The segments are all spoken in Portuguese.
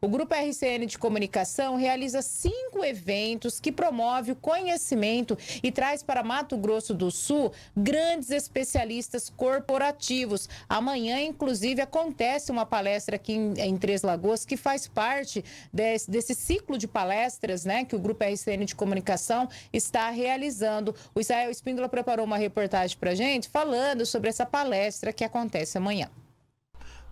O Grupo RCN de Comunicação realiza cinco eventos que promove o conhecimento e traz para Mato Grosso do Sul grandes especialistas corporativos. Amanhã, inclusive, acontece uma palestra aqui em, em Três Lagoas que faz parte desse, desse ciclo de palestras né, que o Grupo RCN de Comunicação está realizando. O Israel Espíndola preparou uma reportagem para gente falando sobre essa palestra que acontece amanhã.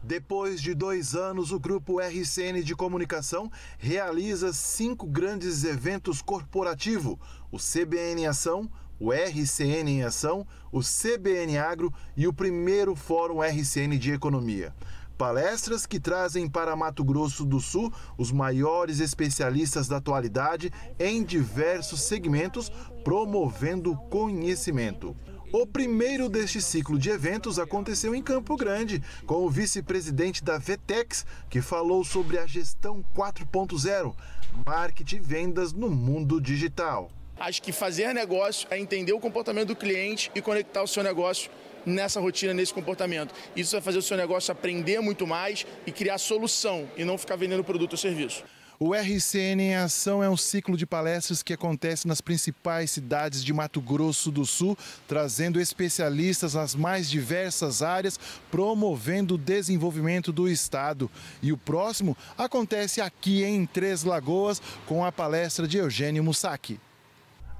Depois de dois anos, o Grupo RCN de Comunicação realiza cinco grandes eventos corporativos: o CBN Ação, o RCN em Ação, o CBN Agro e o primeiro Fórum RCN de Economia. Palestras que trazem para Mato Grosso do Sul os maiores especialistas da atualidade em diversos segmentos, promovendo conhecimento. O primeiro deste ciclo de eventos aconteceu em Campo Grande, com o vice-presidente da Vetex, que falou sobre a gestão 4.0, marketing e vendas no mundo digital. Acho que fazer negócio é entender o comportamento do cliente e conectar o seu negócio nessa rotina, nesse comportamento. Isso vai fazer o seu negócio aprender muito mais e criar solução e não ficar vendendo produto ou serviço. O RCN em Ação é um ciclo de palestras que acontece nas principais cidades de Mato Grosso do Sul, trazendo especialistas nas mais diversas áreas, promovendo o desenvolvimento do Estado. E o próximo acontece aqui em Três Lagoas, com a palestra de Eugênio Mussac.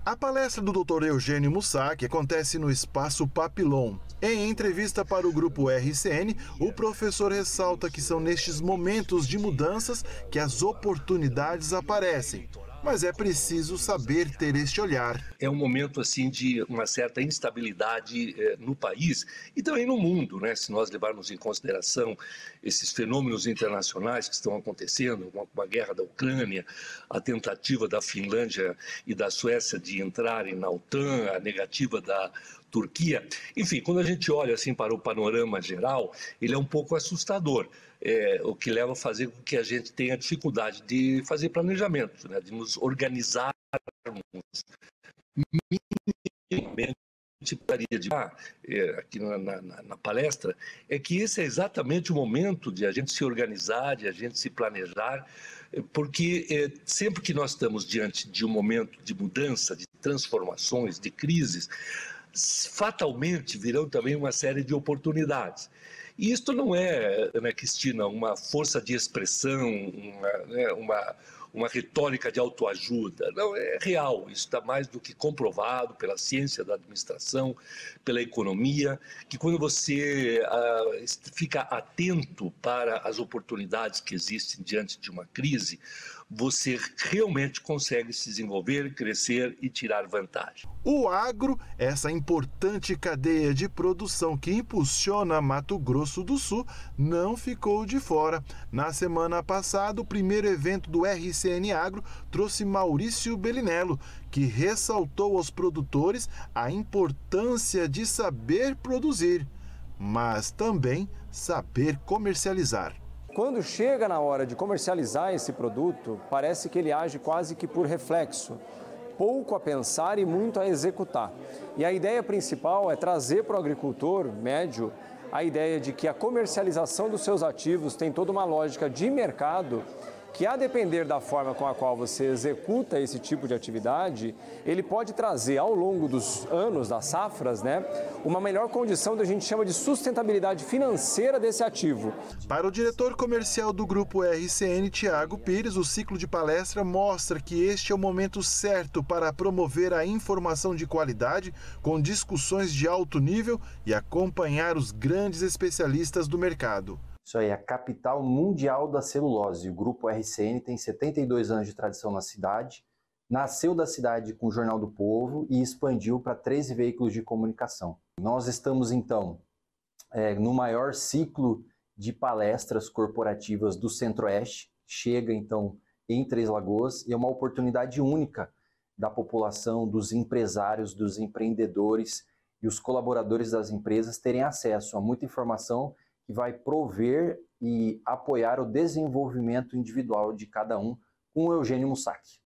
A palestra do Dr. Eugênio Mussac acontece no Espaço Papilon. Em entrevista para o grupo RCN, o professor ressalta que são nestes momentos de mudanças que as oportunidades aparecem mas é preciso saber ter este olhar. É um momento assim de uma certa instabilidade eh, no país e também no mundo, né? Se nós levarmos em consideração esses fenômenos internacionais que estão acontecendo, uma, guerra da Ucrânia, a tentativa da Finlândia e da Suécia de entrarem na OTAN, a negativa da Turquia. Enfim, quando a gente olha assim para o panorama geral, ele é um pouco assustador é, o que leva a fazer com que a gente tenha dificuldade de fazer planejamento, né, de nos organizarmos minimamente de ah, aqui na, na, na, palestra é que esse é exatamente o momento de a gente se organizar, de a gente se planejar, é, porque é, sempre que nós estamos diante de um momento de mudança, de transformações, de crises, fatalmente virão também uma série de oportunidades. E isto não é, Ana Cristina, uma força de expressão, uma, né, uma, uma retórica de autoajuda. Não, é real. Isso está mais do que comprovado pela ciência da administração, pela economia, que quando você uh, fica atento para as oportunidades que existem diante de uma crise, você realmente consegue se desenvolver, crescer e tirar vantagem. O agro, essa importante cadeia de produção que impulsiona Mato Grosso do Sul, não ficou de fora. Na semana passada, o primeiro evento do RCN Agro trouxe Maurício Belinello, que ressaltou aos produtores a importância de saber produzir, mas também saber comercializar. Quando chega na hora de comercializar esse produto, parece que ele age quase que por reflexo. Pouco a pensar e muito a executar. E a ideia principal é trazer para o agricultor médio a ideia de que a comercialização dos seus ativos tem toda uma lógica de mercado que a depender da forma com a qual você executa esse tipo de atividade, ele pode trazer ao longo dos anos, das safras, né, uma melhor condição que a gente chama de sustentabilidade financeira desse ativo. Para o diretor comercial do grupo RCN, Tiago Pires, o ciclo de palestra mostra que este é o momento certo para promover a informação de qualidade com discussões de alto nível e acompanhar os grandes especialistas do mercado. Isso aí, a capital mundial da celulose. O grupo RCN tem 72 anos de tradição na cidade, nasceu da cidade com o Jornal do Povo e expandiu para 13 veículos de comunicação. Nós estamos, então, é, no maior ciclo de palestras corporativas do Centro-Oeste. Chega, então, em Três Lagoas e é uma oportunidade única da população, dos empresários, dos empreendedores e os colaboradores das empresas terem acesso a muita informação que vai prover e apoiar o desenvolvimento individual de cada um com o Eugênio Mussac.